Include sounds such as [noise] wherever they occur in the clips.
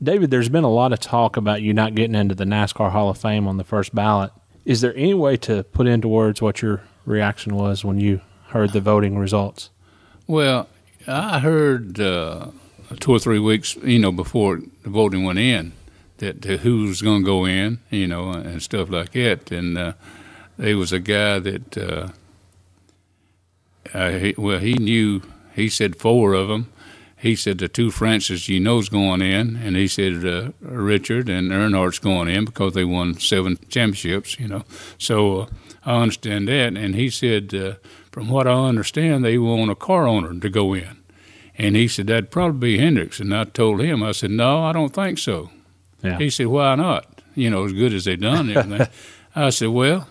David, there's been a lot of talk about you not getting into the NASCAR Hall of Fame on the first ballot. Is there any way to put into words what your reaction was when you heard the voting results? Well, I heard uh, two or three weeks, you know, before the voting went in, that uh, who was going to go in, you know, and stuff like that. And uh, there was a guy that, uh, he, well, he knew. He said four of them. He said the two Frances you know's going in, and he said uh, Richard and Earnhardt's going in because they won seven championships, you know. So uh, I understand that. And he said, uh, from what I understand, they want a car owner to go in. And he said that'd probably be Hendricks. And I told him, I said, no, I don't think so. Yeah. He said, why not? You know, as good as they done everything. [laughs] I said, well,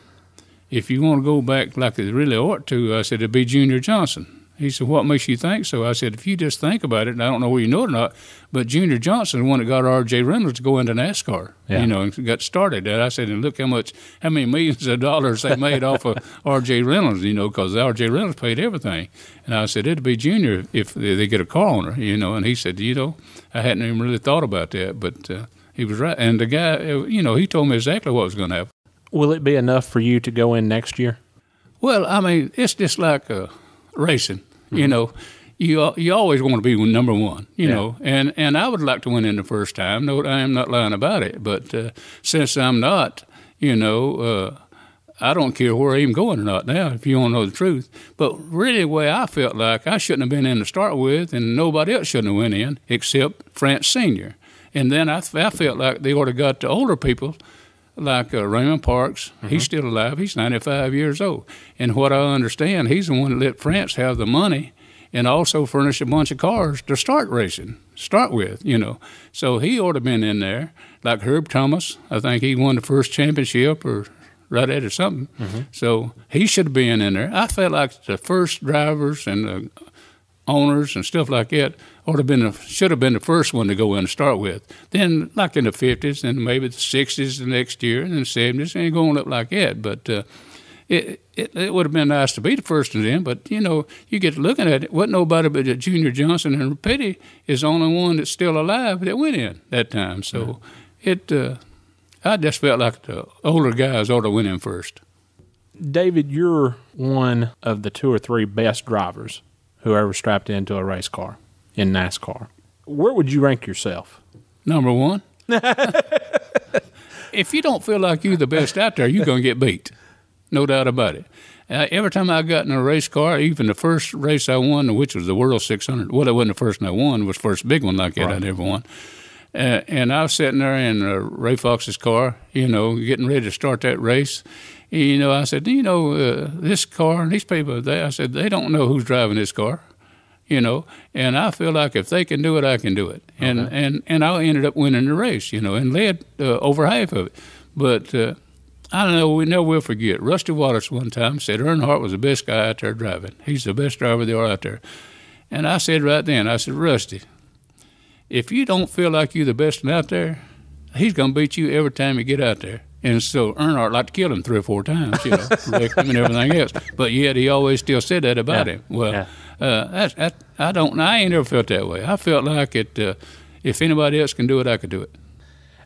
if you want to go back like they really ought to, I said, it'd be Junior Johnson. He said, what makes you think so? I said, if you just think about it, and I don't know whether you know it or not, but Junior Johnson, the one that got R.J. Reynolds to go into NASCAR, Yeah. you know, and got started. And I said, and look how much, how many millions of dollars they made off of [laughs] R.J. Reynolds, you know, because R.J. Reynolds paid everything. And I said, it'd be Junior if they get a car owner, you know. And he said, you know, I hadn't even really thought about that, but uh, he was right. And the guy, uh, you know, he told me exactly what was going to happen. Will it be enough for you to go in next year? Well, I mean, it's just like uh, racing. You know, you you always want to be number one. You Yeah. know, and and I would like to win in the first time. No, I am not lying about it. But uh, since I'm not, you know. Uh, I don't care where I'm going or not now, if you want to know the truth. But really, the way I felt like I shouldn't have been in to start with, and nobody else shouldn't have went in except France Senior. And then I, I felt like they ought to got the older people like uh, Raymond Parks. He's still alive. He's 95 years old. And what I understand, he's the one that let France have the money and also furnish a bunch of cars to start racing, start with, you know. So he ought to have been in there. Like Herb Thomas, I think he won the first championship or right at or something. So he should have been in there. I felt like the first drivers and the owners and stuff like that ought to have been the, should have been the first one to go in to start with. Then, like in the fifties and maybe the sixties the next year and the seventies, ain't going up like that. But uh, it, it it would have been nice to be the first one in. But you know, you get to looking at it. Wasn't nobody but Junior Johnson and Petty is the only one that's still alive that went in that time. So it. Uh, I just felt like the older guys ought to win in first. David, you're one of the two or three best drivers who ever strapped into a race car in NASCAR. Where would you rank yourself? Number one. [laughs] if you don't feel like you're the best out there, you're going to get beat. No doubt about it. Uh, every time I got in a race car, even the first race I won, which was the World 600, well, it wasn't the first one I won, it was the first big one like that I'd ever won. Uh, and I was sitting there in uh, Ray Fox's car, you know, getting ready to start that race. You know, I said, you know, uh, this car and these people, they, I said, they don't know who's driving this car you know. And I feel like if they can do it, I can do it. And and and I ended up winning the race, you know, and led uh, over half of it. But uh, I don't know. We never will forget. Rusty Wallace one time said Earnhardt was the best guy out there driving. He's the best driver there are out there. And I said right then, I said, Rusty, if you don't feel like you're the best one out there, he's going to beat you every time you get out there. And so Earnhardt liked to kill him three or four times, you know, [laughs] wreck him and everything else. But yet he always still said that about Yeah. him. Well, Yeah. uh, that's, that, I don't. I ain't ever felt that way. I felt like it. Uh, if anybody else can do it, I could do it.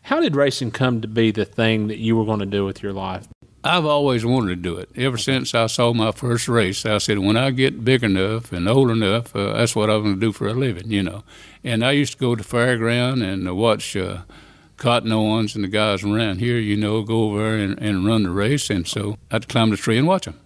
How did racing come to be the thing that you were going to do with your life? I've always wanted to do it. Ever since I saw my first race, I said, when I get big enough and old enough, uh, that's what I'm going to do for a living, you know. And I used to go to fairground and watch uh, Cotton Owens and the guys around here, you know, go over there and, and run the race. And so I'd climb the tree and watch them.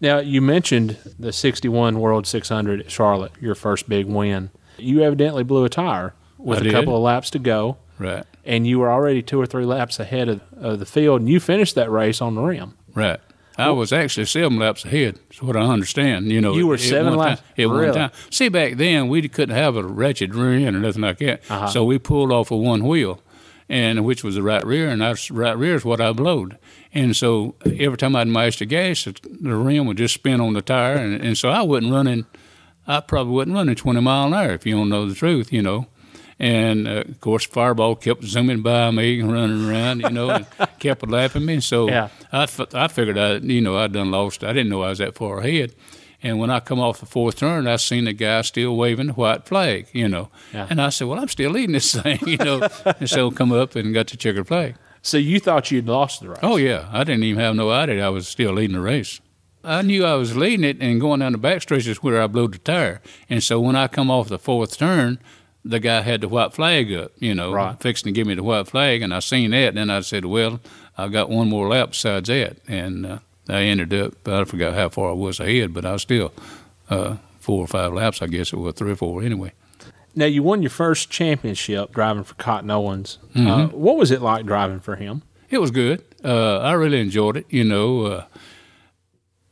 Now, you mentioned the 61 World 600 at Charlotte, your first big win. You evidently blew a tire with I a did. couple of laps to go, Right, and you were already two or three laps ahead of, of the field, and you finished that race on the rim. right. I was actually seven laps ahead. Is what I understand. You know, You were seven laps? at Really? one time. See, back then we couldn't have a wretched rear end or nothing like that. Uh-huh. So we pulled off of one wheel, and which was the right rear, and that's right rear is what I blowed. And so every time I'd mash the gas, the rim would just spin on the tire, and, and so I wasn't running. I probably wasn't running 20 mile an hour if you don't know the truth, you know. And uh, of course, Fireball kept zooming by me, and running around, you know, and [laughs] kept lapping me. So Yeah. I, f- I figured I, you know, I'd done lost. I didn't know I was that far ahead. And when I come off the fourth turn, I seen the guy still waving the white flag, you know. Yeah. And I said, well, I'm still leading this [laughs] thing, you know. and so come up and got the checkered flag. So you thought you'd lost the race? Oh yeah, I didn't even have no idea I was still leading the race. I knew I was leading it, and going down the back stretch is where I blew the tire. And so when I come off the fourth turn, the guy had the white flag up, you know, Right. fixing to give me the white flag, and I seen that. And then I said, well, I got one more lap besides that, and uh, I ended up. I forgot how far I was ahead, but I was still uh, four or five laps, I guess it was three or four anyway. Now you won your first championship driving for Cotton Owens. Uh, Mm-hmm. what was it like driving for him? It was good. Uh, I really enjoyed it. You know, uh,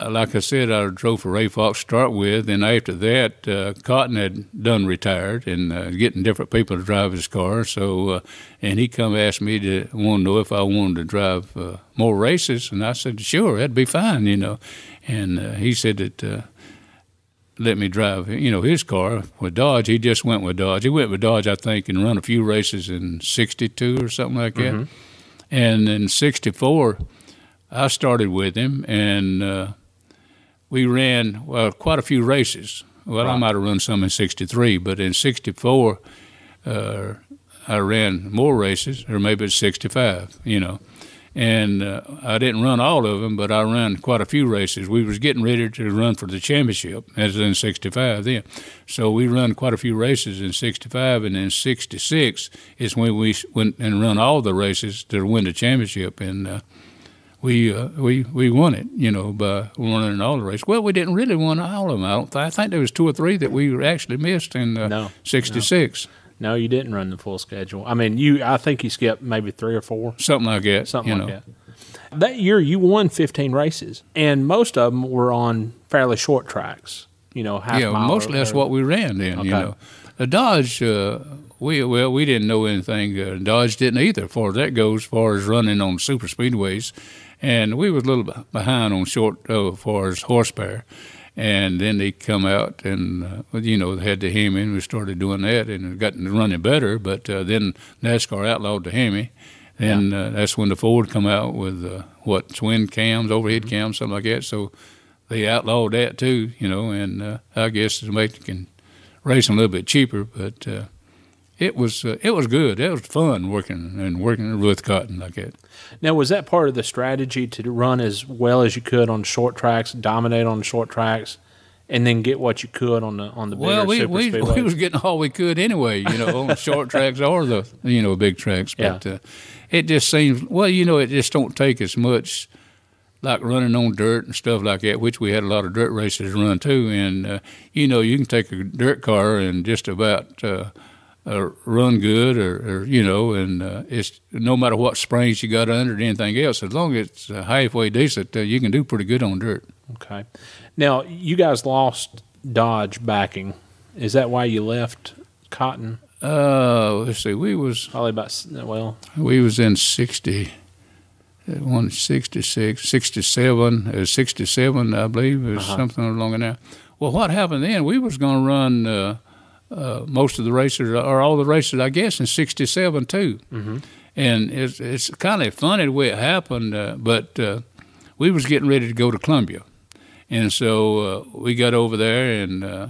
like I said, I drove for Ray Fox to start with, and after that, uh, Cotton had done retired and uh, getting different people to drive his car. So, uh, and he come ask me to want to know if I wanted to drive uh, more races, and I said sure, that'd be fine. You know, and uh, he said that. Uh, let me drive, you know, his car with Dodge. He just went with Dodge. He went with Dodge, I think, and run a few races in '62 or something like that. And in '64, I started with him, and uh, we ran well quite a few races. Well, I might have run some in '63, but in '64, uh, I ran more races, or maybe it's '65, you know. And uh, I didn't run all of them, but I ran quite a few races. We was getting ready to run for the championship, as in '65 then. So we run quite a few races in '65, and in '66 is when we went and run all the races to win the championship. And uh, we uh, we we won it, you know, by running all the races. Well, we didn't really win all of them. I don't. Th- I think there was two or three that we actually missed in uh, No, '66, No, you didn't run the full schedule. I mean, you. I think you skipped maybe three or four, something like that. something like know. that. That year, you won 15 races, and most of them were on fairly short tracks. You know, half yeah, mile. mostly or- that's what we ran then. Okay. You know, the Dodge. Uh, we well, we didn't know anything. Uh, Dodge didn't either, as far as that goes, as far as running on super speedways, and we was a little behind on short uh, as far as horsepower. And then they come out and uh, you know had the Hemi, and we started doing that, and it got running better. But uh, then NASCAR outlawed the Hemi, and uh, that's when the Ford come out with uh, what twin cams, overhead cams, something like that. So they outlawed that too, you know, and uh, I guess to make can race them a little bit cheaper, but uh, it was uh, it was good. It was fun working and working with cotton like that. Now, was that part of the strategy to run as well as you could on short tracks, dominate on short tracks, and then get what you could on the on the Well, we [laughs] we, speedways? we was getting all we could anyway, you know, on short [laughs] tracks or the you know big tracks. But Yeah. uh, it just seems well, you know, it just don't take as much like running on dirt and stuff like that, which we had a lot of dirt races run too. And uh, you know, you can take a dirt car and just about uh, uh, run good, or, or you know, and uh, it's no matter what springs you got under it, anything else, as long as it's uh, halfway decent, uh, you can do pretty good on dirt. okay. Now, you guys lost Dodge backing. Is that why you left Cotton? Uh, let's see, we was Probably about well, We was in 60, uh, one 66, 67, uh, 67, I believe, or Uh-huh. something along there. Well, what happened then? We was going to run uh, most of the races, or all the races, I guess, in 67 too. Mm-hmm. And it's it's kind of funny the way it happened, uh, but uh, we was getting ready to go to Columbia. And so uh, we got over there, and uh,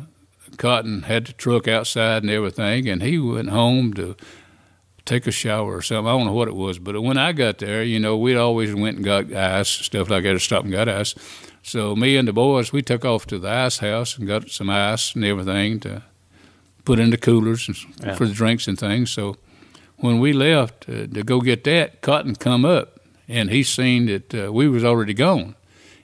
Cotton had the truck outside and everything, and he went home to take a shower or something. I don't know what it was, but when I got there, you know, we'd always went and got ice, stuff like that, or stopped and got ice. So me and the boys, we took off to the ice house and got some ice and everything to put in the coolers and, Yeah. for the drinks and things. So when we left uh, to go get that, Cotton come up and he seen that uh, we was already gone,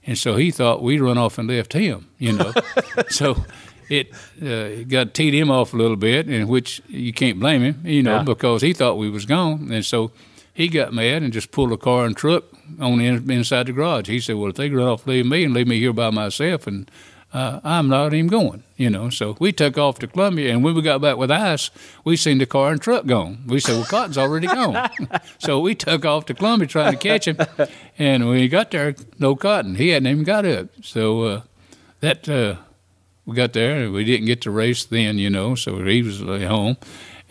and so he thought we'd run off and left him, you know. [laughs] so it uh, got teed him off a little bit, in which you can't blame him, you know, Yeah. because he thought we was gone, and so he got mad and just pulled a car and truck on the in, inside the garage. He said, "Well, if they run off, leave me and leave me here by myself, and uh, I'm not even going." You know, so we took off to Columbia, and when we got back with ice, we seen the car and truck gone. We said, "Well, Cotton's already gone," [laughs] so we took off to Columbia trying to catch him, and when we got there, no Cotton. He hadn't even got up. So uh, that uh, we got there, and we didn't get to race then, you know. So he was at home,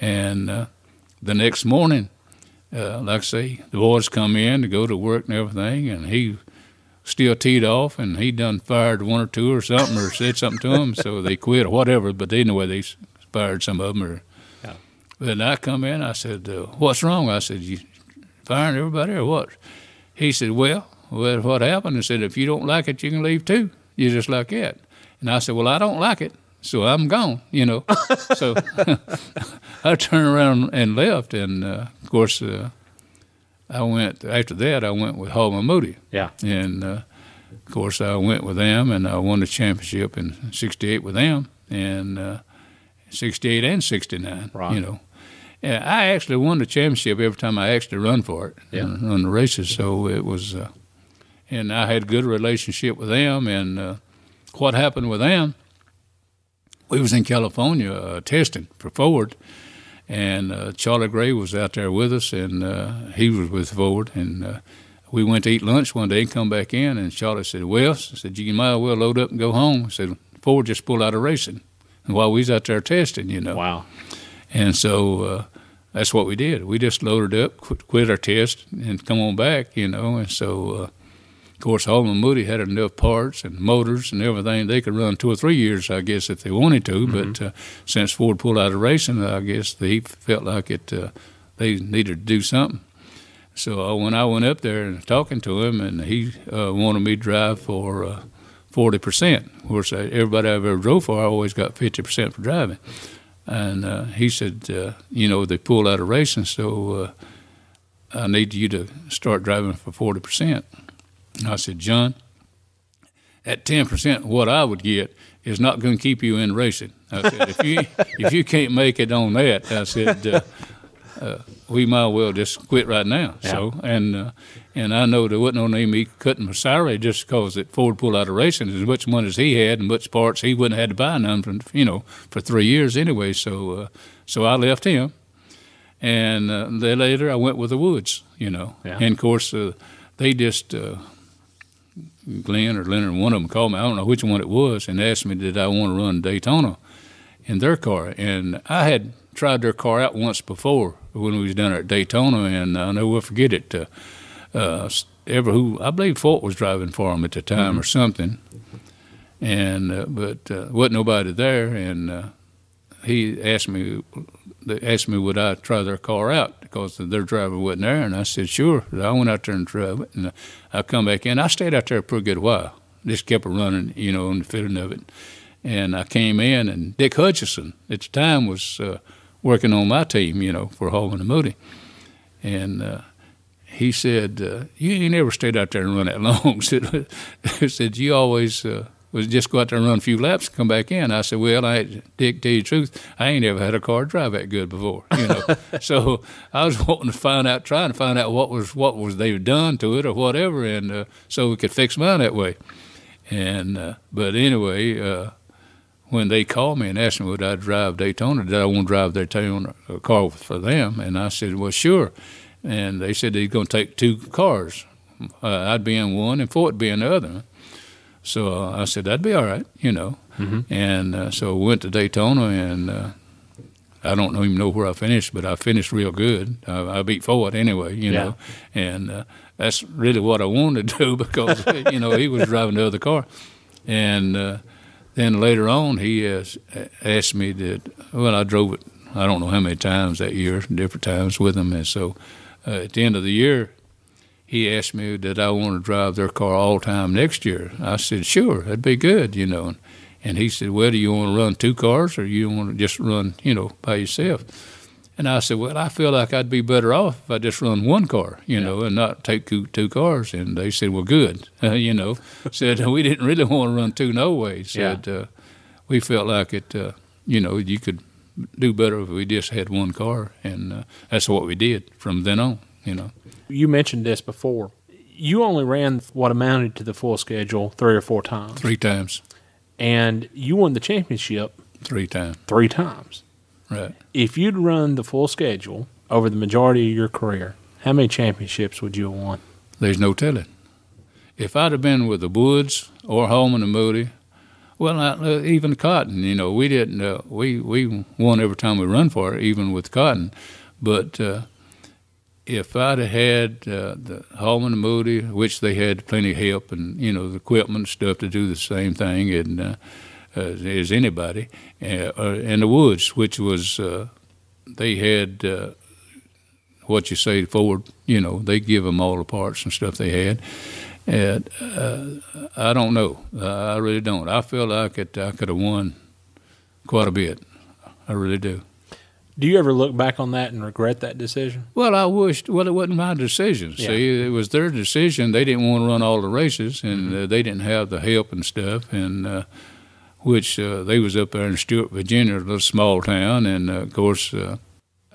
and uh, the next morning uh, like I say, the boys come in to go to work and everything, and he still teed off, and he done fired one or two or something, or said something to them, so they quit or whatever. But anyway, they fired some of them. Or Yeah. then I come in, I said, uh, "What's wrong?" I said, "You firing everybody or what?" He said, "Well, well, what happened?" I said, "If you don't like it, you can leave too. You just like that." And I said, "Well, I don't like it." So I'm gone, you know. so [laughs] I turned around and left, and uh, of course, uh, I went after that. I went with Holman Moody, Yeah. and uh, of course, I went with them, and I won the championship in '68 with them, and uh, '68 and '69. Right. You know, and I actually won the championship every time I actually run for it, Yeah. and run the races. So it was, uh, and I had a good relationship with them. And uh, what happened with them? We was in California uh, testing for Ford, and uh, Charlie Gray was out there with us, and uh, he was with Ford, and uh, we went to eat lunch one day and come back in, and Charlie said, "Well," I said, "You might as well load up and go home." I said, "Ford just pulled out of racing," and while we was out there testing, you know, Wow. and so uh, that's what we did. We just loaded up, quit, quit our test, and come on back, you know. And so, uh, of course, Holman Moody had enough parts and motors and everything. They could run two or three years, I guess, if they wanted to. But uh, since Ford pulled out of racing, I guess they felt like it. Uh, they needed to do something. So uh, when I went up there and talking to him, and he uh, wanted me to drive for uh, forty percent. Of course, everybody I've ever drove for, I always got fifty percent for driving. And uh, he said, uh, you know, they pulled out of racing, so uh, I need you to start driving for forty percent. I said, John, at ten percent, what I would get is not going to keep you in racing. I said, if you [laughs] if you can't make it on that, I said, uh, uh, we might well just quit right now. Yeah. So and uh, and I know there wasn't no name me cutting my salary just because that Ford pulled out of racing as much money as he had and much parts he wouldn't have had to buy none for you know for three years anyway. So uh, so I left him, and uh, then later I went with the Woods. You know, Yeah. and of course uh, they just. Glenn or Leonard, one of them called me. I don't know which one it was, and asked me did I want to run Daytona in their car. And I had tried their car out once before when we was down there at Daytona, and I know will forget it. Uh, uh, ever who I believe Foyt was driving for him at the time or something, and uh, but uh, wasn't nobody there, and uh, he asked me. They asked me would I try their car out because their driver wasn't there, and I said sure. I went out there and drove it, and I come back in. I stayed out there a pretty good while. Just kept running, you know, on the feeling of it. And I came in, and Dick Hutcherson at the time was uh, working on my team, you know, for Holman and Moody. And uh, he said, uh, "You ain't never stayed out there and run that [laughs] long." [laughs] said, said you always uh, was just go out there and run a few laps, and come back in. I said, "Well, I Dick, tell you the truth, I ain't ever had a car drive that good before, you know." [laughs] so I was wanting to find out, trying to find out what was what was they done to it or whatever, and uh, so we could fix mine that way. And uh, but anyway. Uh, when they called me and asked me would I drive Daytona, did I want to drive Daytona a car for them? And I said, well, sure. And they said they're going to take two cars. Uh, I'd be in one and Foyt be in the other. So uh, I said that'd be all right, you know. And uh, so we went to Daytona, and uh, I don't even know where I finished, but I finished real good. I, I beat Foyt anyway, you Yeah. know. And uh, that's really what I wanted to do [laughs] because you know he was driving the other car, and. Uh, then later on, he asked me that. Well, I drove it. I don't know how many times that year, different times with him. And so, uh, at the end of the year, he asked me that I want to drive their car all time next year. I said, sure, that'd be good, you know. And, and he said, well, do you want to run two cars or you want to just run, you know, by yourself? And I said, well, I feel like I'd be better off if I just run one car, you know, and not take two, two cars. And they said, well, good, [laughs] uh, you know. said we didn't really want to run two no way. Said uh, we felt like it, uh, you know, you could do better if we just had one car, and uh, that's what we did from then on, you know. You mentioned this before. You only ran what amounted to the full schedule three or four times, Three times, and you won the championship three times, three times. right. If you'd run the full schedule over the majority of your career, how many championships would you have won? There's no telling. If I'd have been with the Woods or Holman and Moody, well, not, uh, even Cotton, you know, we didn't. Uh, we we won every time we run for it, even with Cotton. But uh, if I'd have had uh, the Holman and Moody, which they had plenty of help and you know the equipment and stuff to do the same thing, and uh, as, as anybody, uh, uh, and the Woods, which was uh, they had uh, what you say forward, you know, they give them all the parts and stuff they had. And uh, I don't know. I really don't. I feel like it, I could have won quite a bit. I really do. Do you ever look back on that and regret that decision? Well, I wished. Well, it wasn't my decision. Yeah. See, it was their decision. They didn't want to run all the races, and uh, they didn't have the help and stuff. And uh, which uh, they was up there in Stuart, Virginia, a little small town, and uh, of course, uh,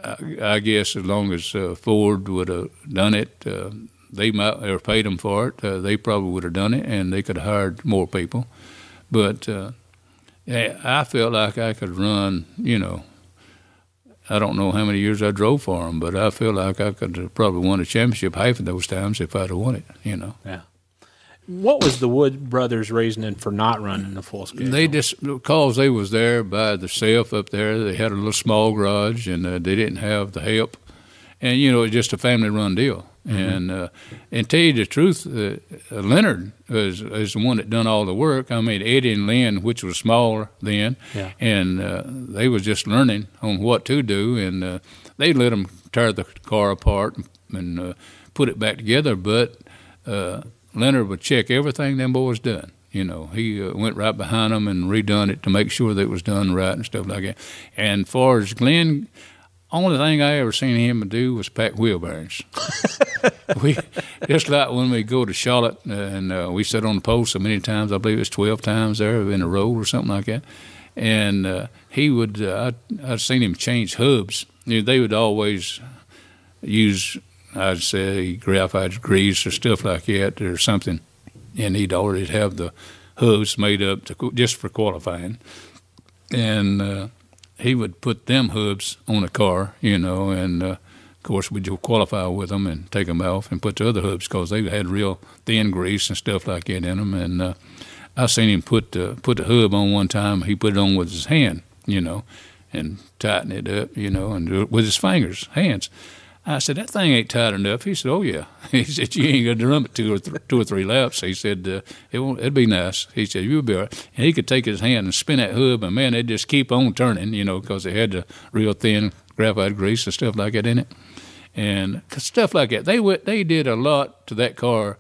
I, I guess as long as uh, Ford would have done it, uh, they might or paid them for it. Uh, they probably would have done it, and they could have hired more people. But uh, I felt like I could run. You know, I don't know how many years I drove for them, but I feel like I could have probably won a championship half of those times if I'd have won it. You know. Yeah. What was the Wood brothers' reasoning for not running the full schedule? They just because they was there by themselves up there. They had a little small garage, and uh, they didn't have the help. And you know, it's just a family-run deal. And uh, and tell you the truth, uh, uh, Leonard is is the one that done all the work. I mean, Eddie and Len, which was smaller then, Yeah. and uh, they was just learning on what to do, and uh, they let them tear the car apart and, and uh, put it back together. But uh, Leonard would check everything them boys done. You know, he uh, went right behind them and redone it to make sure that it was done right and stuff like that. And far as Glenn, only thing I ever seen him do was pack wheel bearings. [laughs] we just like when we go to Charlotte uh, and uh, we sit on the post so many times. I believe it's twelve times there in a row or something like that. And uh, he would, uh, I I've seen him change hubs. You know, they would always use, I'd say, graphite grease or stuff like that or something, and he'd already have the hubs made up to, just for qualifying. And uh, he would put them hubs on a car, you know, and uh, of course we'd qualify with them and take them off and put the other hubs because they had real thin grease and stuff like that in them. And uh, I seen him put uh, put the hub on one time. He put it on with his hand, you know, and tighten it up, you know, and it with his fingers, hands. I said that thing ain't tight enough. He said, "Oh yeah." [laughs] He said, "You ain't gonna drum it two or th- two or three laps." He said, uh, "It won't. It'd be nice." He said, "You'll be all right." And he could take his hand and spin that hub, and man, they just keep on turning, you know, because they had the real thin graphite grease and stuff like that in it, and stuff like that. They went, they did a lot to that car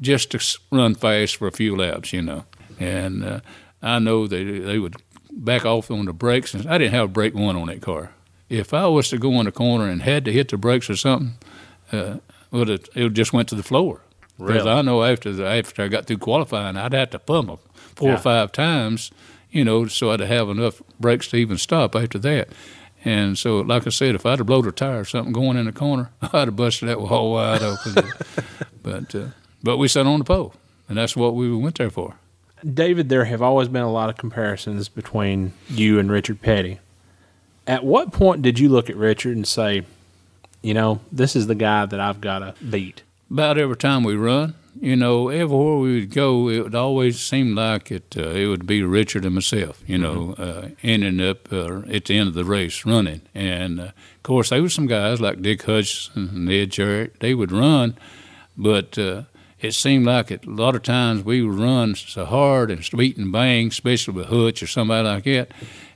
just to run fast for a few laps, you know. And uh, I know they they would back off on the brakes, and I didn't have brake one on that car. If I was to go in a corner and had to hit the brakes or something, uh, well, it, it just went to the floor. Because Really? I know after the, after I got through qualifying, I'd have to pump them four Yeah. or five times, you know, so I'd have enough brakes to even stop after that. And so, like I said, if I'd have blowed a tire or something going in the corner, [laughs] I'd have busted that wall wide open. [laughs] but uh, but we sat on the pole, and that's what we went there for. David, there have always been a lot of comparisons between you and Richard Petty. At what point did you look at Richard and say, you know, this is the guy that I've got to beat? About every time we run, you know, everywhere we would go, it would always seem like it. Uh, it would be Richard and myself, you know, uh, ending up uh, at the end of the race running. And uh, of course, there were some guys like Dick Hutcherson and Ned Jarrett. They would run, but uh, it seemed like it, a lot of times we would run so hard and sweet and bang, especially with Hutch or somebody like that,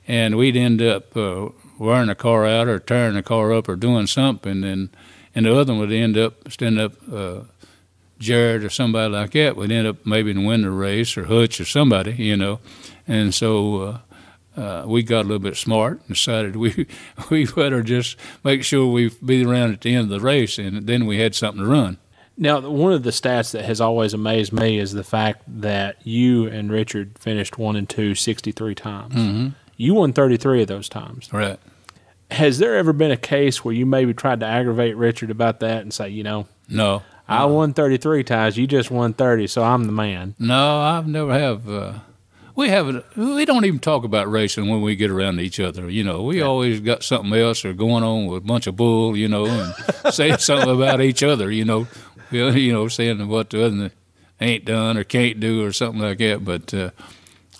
and we'd end up uh, wearing the car out or tearing the car up or doing something, and and the other one would end up standing up. Uh, Jarrett or somebody like that would end up maybe in win the race or Hutch or somebody, you know. And so uh, uh, we got a little bit smart and decided we [laughs] we better just make sure we be around at the end of the race, and then we had something to run. Now, one of the stats that has always amazed me is the fact that you and Richard finished one and two 63 times. Mm-hmm. You won 33 of those times. Right. Has there ever been a case where you maybe tried to aggravate Richard about that and say, you know, No. I won 33 times, you just won 30, so I'm the man? No, I've never have. Uh, we haven't. We don't even talk about racing when we get around each other. You know, we always got something else or going on with a bunch of bull. You know, and [laughs] saying something about each other. You know, you know, you know, saying what the other ain't done or can't do or something like that. But uh,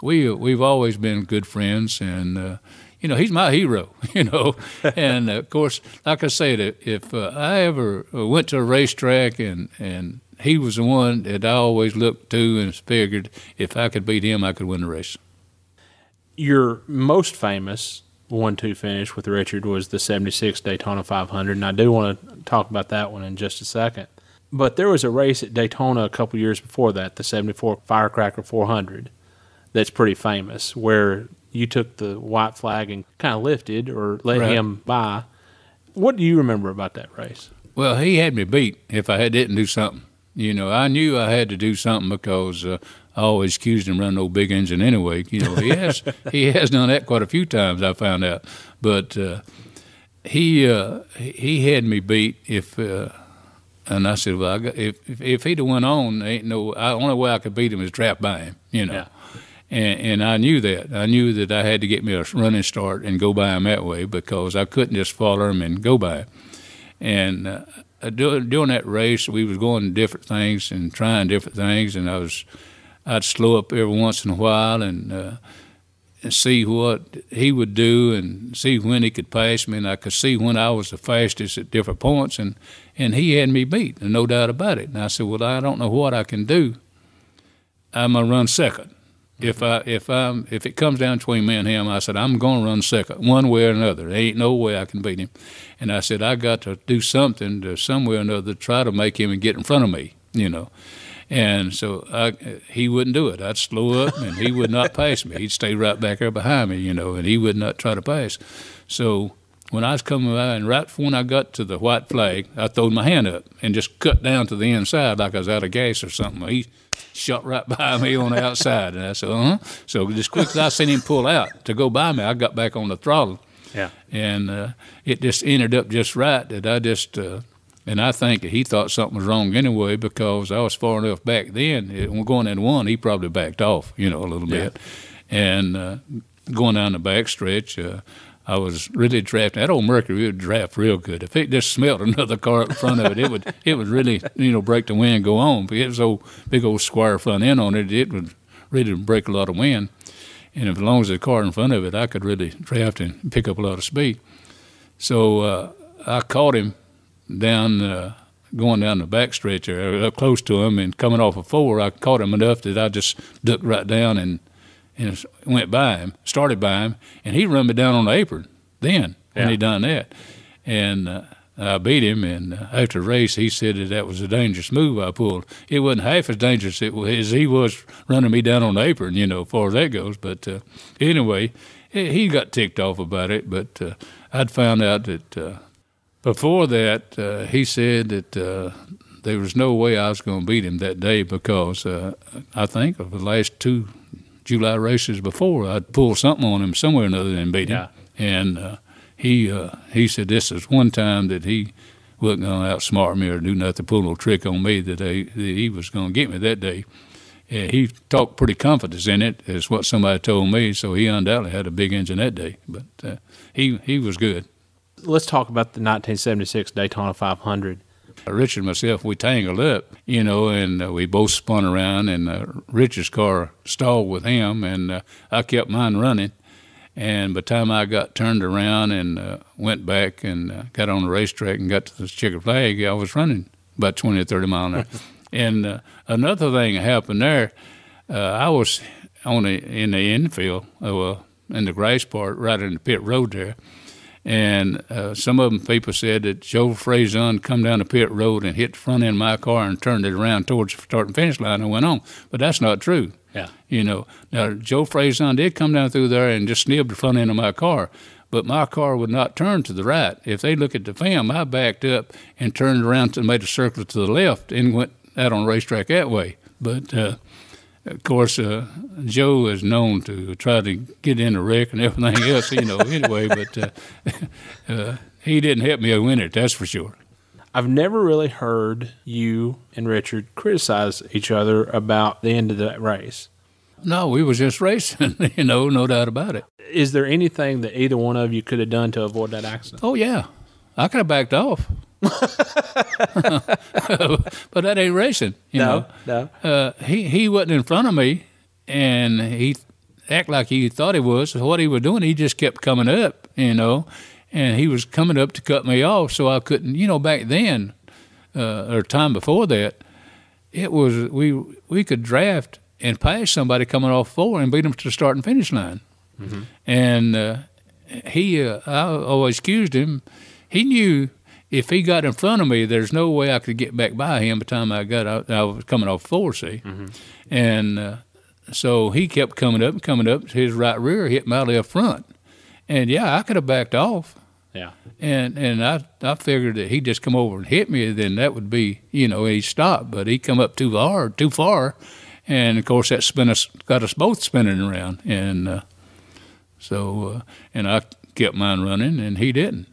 we we've always been good friends, and uh, you know, he's my hero, [laughs] you know. and of course, like I said, if uh, I ever went to a racetrack and, and he was the one that I always looked to and figured if I could beat him, I could win the race. Your most famous one two finish with Richard was the 76 Daytona 500, and I do want to talk about that one in just a second. But there was a race at Daytona a couple years before that, the 74 Firecracker 400, that's pretty famous, where you took the white flag and kind of lifted or let right. him by. What do you remember about that race? Well, he had me beat if I didn't do something. You know, I knew I had to do something because uh, I always accused him running no big engine anyway. You know, he has [laughs] he has done that quite a few times. I found out, but uh, he uh, he had me beat if. Uh, and I said, "Well, I got, if, if if he'd have went on, ain't no. I, only way I could beat him is trapped by him, you know." Yeah. And, and I knew that. I knew that I had to get me a running start and go by him that way because I couldn't just follow him and go by him. And uh, during, during that race, we was going different things and trying different things, and I was I'd slow up every once in a while and uh, and see what he would do and see when he could pass me, and I could see when I was the fastest at different points, and and he had me beat, and no doubt about it. And I said, well, I don't know what I can do. I'm gonna run second. If I if I'm if it comes down between me and him, I said I'm going to run second, one way or another. There ain't no way I can beat him. And I said I got to do something to some way or another try to make him and get in front of me, you know. And so I, he wouldn't do it. I'd slow up, and he would not [laughs] pass me. He'd stay right back there behind me, you know, and he would not try to pass. So when I was coming by, and right when I got to the white flag, I throwed my hand up and just cut down to the inside like I was out of gas or something. He shot right by me on the outside, and I said, "Uh huh." So just quick as I seen him pull out to go by me, I got back on the throttle. Yeah. And uh, it just ended up just right that I just uh, and I think he thought something was wrong anyway because I was far enough back then. Going in one, he probably backed off, you know, a little yeah. bit. And uh, going down the back stretch, uh, I was really drafting. That old Mercury would draft real good. If it just smelled another car in front of it, it would it would really you know break the wind, go on. But it was old big old square front end on it. It would really break a lot of wind. And if, as long as the car in front of it, I could really draft and pick up a lot of speed. So uh, I caught him down, uh, going down the back stretch there, up close to him, and coming off a four, I caught him enough that I just ducked right down and and went by him, started by him, and he run me down on the apron. Then when yeah. he done that, and uh, I beat him. And uh, after the race, he said that that was a dangerous move I pulled. It wasn't half as dangerous as he was running me down on the apron, you know, as far as that goes. But uh, anyway, he got ticked off about it. But uh, I'd found out that uh, before that, uh, he said that uh, there was no way I was going to beat him that day because uh, I think of the last two July races before, I'd pull something on him somewhere or another and beat him. Yeah. And uh, he uh, he said this is one time that he wasn't going to outsmart me or do nothing, pull no trick on me that, they, that he was going to get me that day. Yeah, he talked pretty confidence in it, is what somebody told me. So he undoubtedly had a big engine that day, but uh, he he was good let's talk about the 1976 Daytona 500. Richard and myself, we tangled up, you know, and uh, we both spun around, and uh, Richard's car stalled with him, and uh, I kept mine running. And by the time I got turned around and uh, went back and uh, got on the racetrack and got to the checkered flag, I was running about 20 or 30 miles an hour. [laughs] and uh, another thing happened there, I was on the, in the infield, well, in the grass part, right in the pit road there and uh, some of them people said that Joe Frasson come down the pit road and hit the front end of my car and turned it around towards the start and finish line and went on. But that's not true. Yeah. You know, now Joe Frasson did come down through there and just snibbed the front end of my car, but my car would not turn to the right. If they look at the film, I backed up and turned around and made a circle to the left and went out on the racetrack that way. But uh, of course, uh, Joe is known to try to get in the wreck and everything [laughs] else, you know, anyway, but uh, [laughs] uh, he didn't help me win it, that's for sure. I've never really heard you and Richard criticize each other about the end of that race. No, we was just racing, [laughs] you know, no doubt about it. Is there anything that either one of you could have done to avoid that accident? Oh, yeah. I could have backed off. [laughs] but that ain't racing. You no, know? no. Uh, he he wasn't in front of me, and he act like he thought he was. So what he was doing, he just kept coming up, you know, and he was coming up to cut me off. So I couldn't, you know, back then uh, or time before that, it was we we could draft and pass somebody coming off four and beat them to the start and finish line. Mm-hmm. And uh, he, uh, I always accused him. He knew if he got in front of me, there's no way I could get back by him by the time I got out. I was coming off four, see, mm-hmm. and uh, so he kept coming up and coming up. His right rear hit my left front, and yeah, I could have backed off. Yeah. And and I I figured that he'd just come over and hit me, then that would be you know he stopped, but he come up too far, too far, and of course that spin us got us both spinning around, and uh, so uh, and I kept mine running, and he didn't.